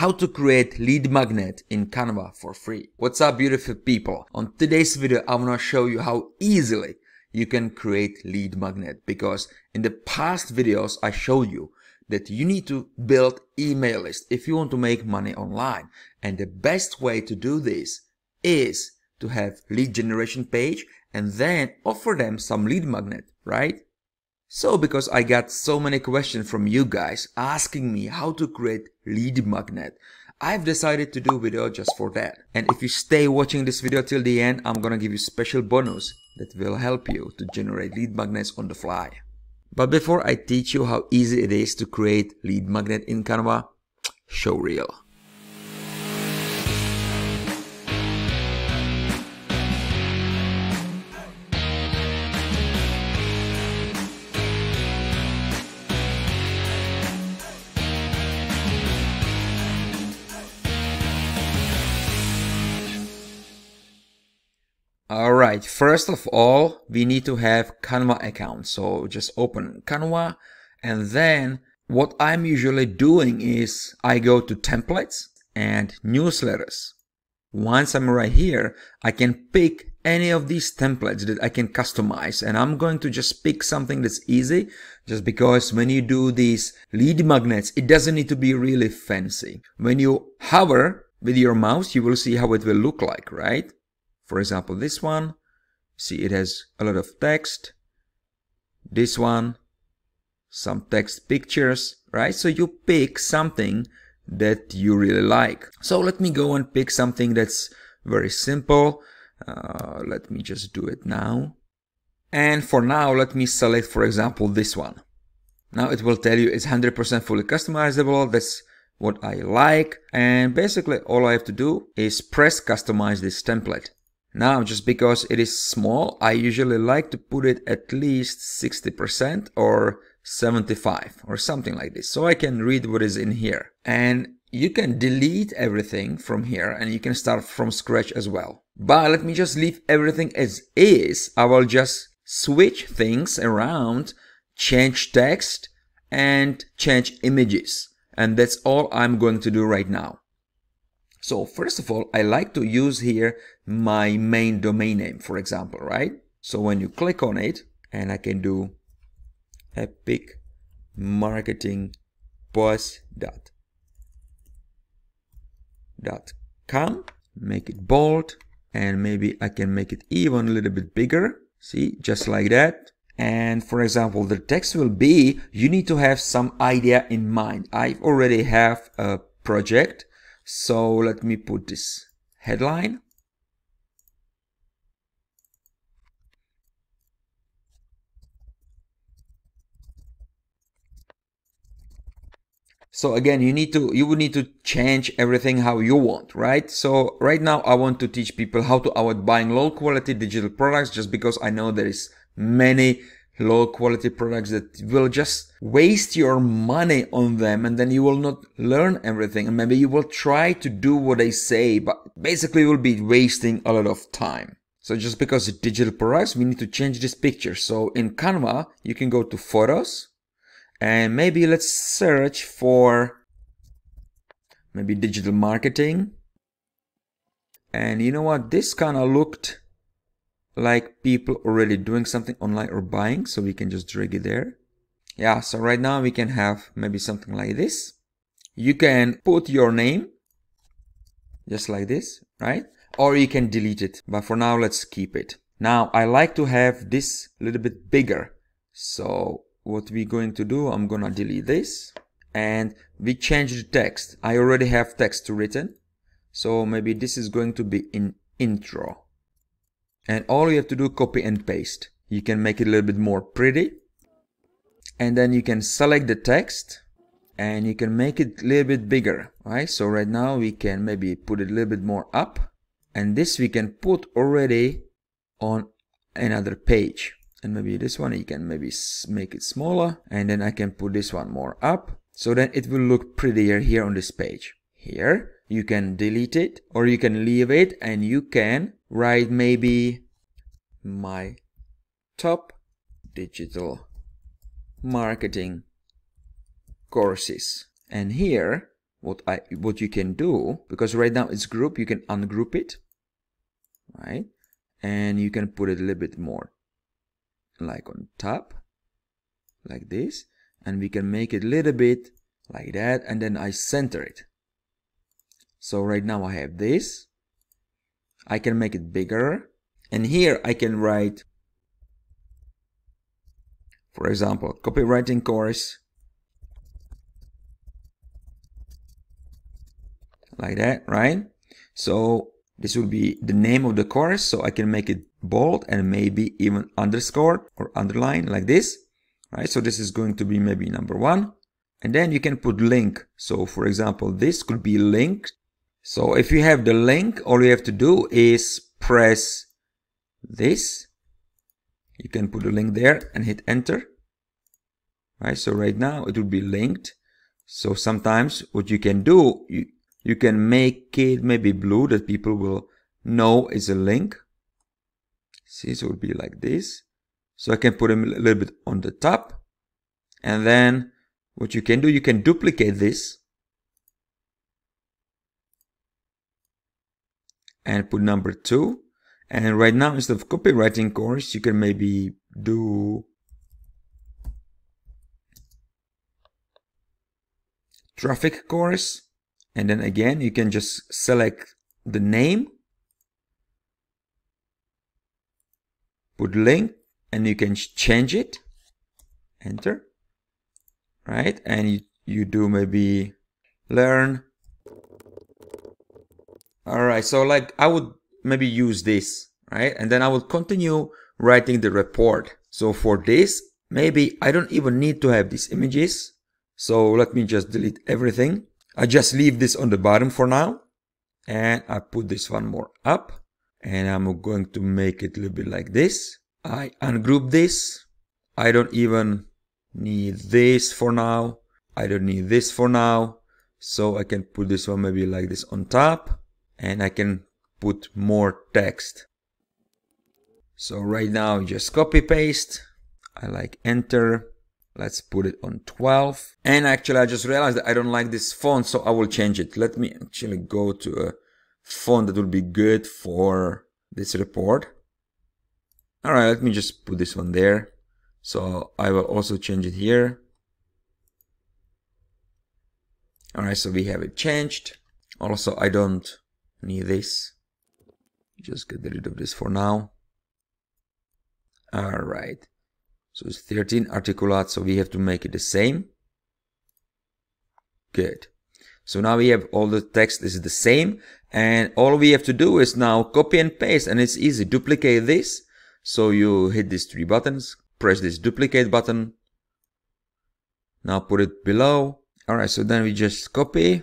how to create lead magnet in Canva for free. What's up beautiful people? On today's video, I'm gonna show you how easily you can create lead magnet because in the past videos, I showed you that you need to build email list if you want to make money online. And the best way to do this is to have lead generation page and then offer them some lead magnet, right? So because I got so many questions from you guys asking me how to create lead magnet, I've decided to do video just for that. And if you stay watching this video till the end, I'm gonna give you special bonus that will help you to generate lead magnets on the fly. But before I teach you how easy it is to create lead magnet in Canva, show reel. Alright, first of all, we need to have Canva account. So just open Canva and then what I'm usually doing is I go to templates and newsletters. Once I'm right here, I can pick any of these templates that I can customize and I'm going to just pick something that's easy just because when you do these lead magnets, it doesn't need to be really fancy. When you hover with your mouse, you will see how it will look like, right? For example, this one, see it has a lot of text. This one, some text pictures, right? So you pick something that you really like. So let me go and pick something that's very simple. Uh, let me just do it now. And for now, let me select, for example, this one. Now it will tell you it's 100% fully customizable. That's what I like. And basically all I have to do is press customize this template. Now, just because it is small, I usually like to put it at least 60% or 75 or something like this. So I can read what is in here. And you can delete everything from here and you can start from scratch as well. But let me just leave everything as is. I will just switch things around, change text and change images. And that's all I'm going to do right now. So first of all, I like to use here my main domain name, for example, right? So when you click on it, and I can do epic marketing boss dot dot com make it bold and maybe I can make it even a little bit bigger. See just like that. And for example the text will be you need to have some idea in mind. I already have a project so let me put this headline. So again, you need to, you would need to change everything how you want, right? So right now I want to teach people how to avoid buying low quality digital products just because I know there is many low quality products that will just waste your money on them and then you will not learn everything and maybe you will try to do what they say but basically you will be wasting a lot of time. So just because it's digital products we need to change this picture. So in Canva you can go to photos and maybe let's search for maybe digital marketing and you know what this kind of looked like people already doing something online or buying so we can just drag it there. Yeah so right now we can have maybe something like this. You can put your name just like this right? Or you can delete it but for now let's keep it. Now I like to have this a little bit bigger. So what we're going to do? I'm gonna delete this and we change the text. I already have text written so maybe this is going to be in intro and all you have to do copy and paste. You can make it a little bit more pretty. And then you can select the text and you can make it a little bit bigger right? So right now we can maybe put it a little bit more up. And this we can put already on another page. And maybe this one you can maybe make it smaller. And then I can put this one more up. So then it will look prettier here on this page here. You can delete it or you can leave it and you can write maybe my top digital marketing courses. And here what I what you can do because right now it's group you can ungroup it right? And you can put it a little bit more like on top like this. And we can make it a little bit like that. And then I center it so right now I have this I can make it bigger and here I can write for example copywriting course like that, right? So this will be the name of the course. So I can make it bold and maybe even underscore or underline like this, right? So this is going to be maybe number one. And then you can put link. So for example, this could be linked. So if you have the link, all you have to do is press this. You can put a link there and hit enter. Right. So right now it will be linked. So sometimes what you can do, you, you can make it maybe blue that people will know is a link. See, so it would be like this. So I can put them a little bit on the top. And then what you can do, you can duplicate this. And put number two. And right now, instead of copywriting course, you can maybe do traffic course and then again, you can just select the name, put link, and you can change it, enter, right? And you, you do maybe learn. All right, so like I would maybe use this, right? And then I will continue writing the report. So for this, maybe I don't even need to have these images. So let me just delete everything. I just leave this on the bottom for now and I put this one more up and I'm going to make it a little bit like this. I ungroup this. I don't even need this for now. I don't need this for now. So I can put this one maybe like this on top and I can put more text. So right now just copy paste. I like enter Let's put it on 12. And actually, I just realized that I don't like this font, so I will change it. Let me actually go to a font that will be good for this report. All right, let me just put this one there. So I will also change it here. All right, so we have it changed. Also, I don't need this. Just get rid of this for now. All right. So it's 13 articulate, so we have to make it the same. Good. So now we have all the text is the same and all we have to do is now copy and paste and it's easy. Duplicate this. So you hit these three buttons, press this duplicate button. Now put it below. Alright, so then we just copy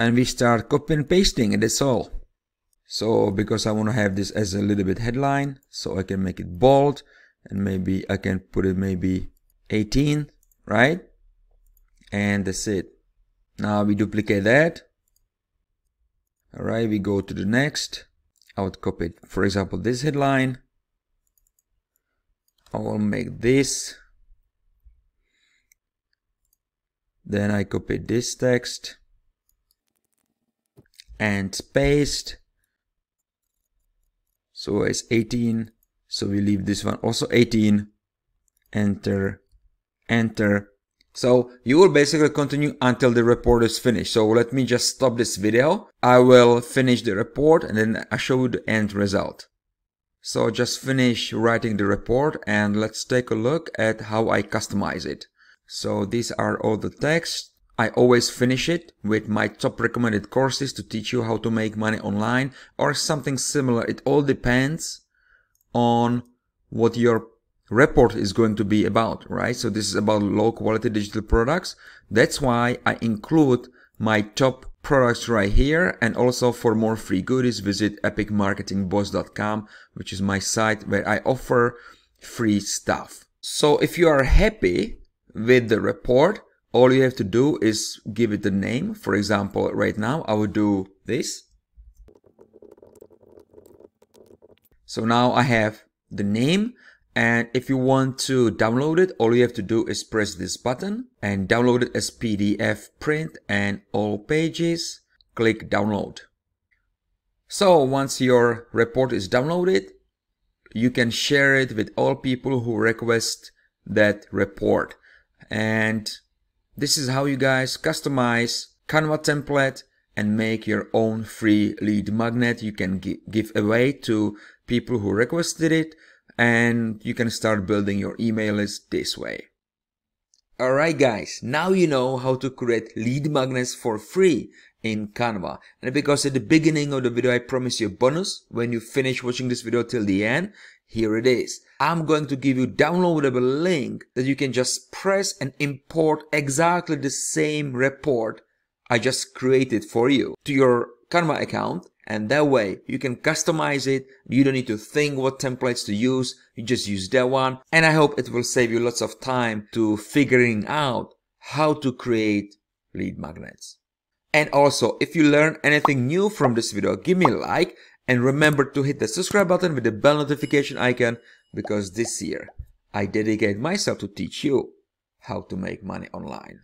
and we start copy and pasting and that's all. So because I want to have this as a little bit headline, so I can make it bold and maybe I can put it maybe 18 right? And that's it. Now we duplicate that. All right we go to the next. I would copy it for example this headline. I will make this. Then I copy this text and paste so it's 18 so we leave this one also 18, enter, enter. So you will basically continue until the report is finished. So let me just stop this video. I will finish the report and then I show you the end result. So just finish writing the report and let's take a look at how I customize it. So these are all the text. I always finish it with my top recommended courses to teach you how to make money online or something similar. It all depends on what your report is going to be about, right? So this is about low quality digital products. That's why I include my top products right here. And also for more free goodies, visit epicmarketingboss.com, which is my site where I offer free stuff. So if you are happy with the report, all you have to do is give it a name. For example, right now I would do this. So now I have the name And if you want to download it, all you have to do is press this button and download it as PDF print and all pages. Click download. So once your report is downloaded, you can share it with all people who request that report. And this is how you guys customize Canva template and make your own free lead magnet you can give away to people who requested it and you can start building your email list this way. Alright guys, now you know how to create lead magnets for free in Canva. And because at the beginning of the video I promised you a bonus when you finish watching this video till the end, here it is. I'm going to give you downloadable link that you can just press and import exactly the same report I just created for you to your Canva account and that way you can customize it. You don't need to think what templates to use. You just use that one. And I hope it will save you lots of time to figuring out how to create lead magnets. And also, if you learn anything new from this video, give me a like and remember to hit the subscribe button with the bell notification icon because this year I dedicate myself to teach you how to make money online.